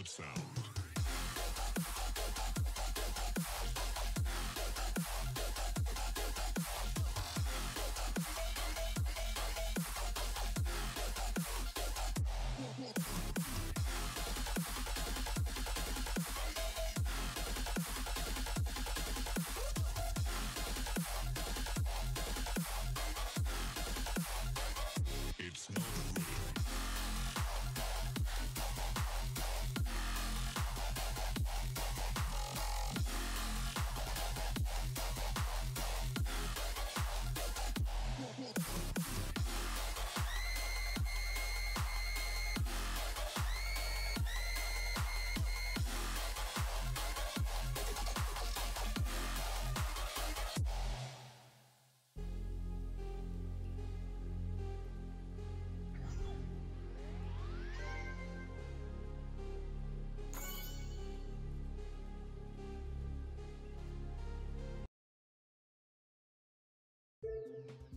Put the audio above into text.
of sound. Yeah.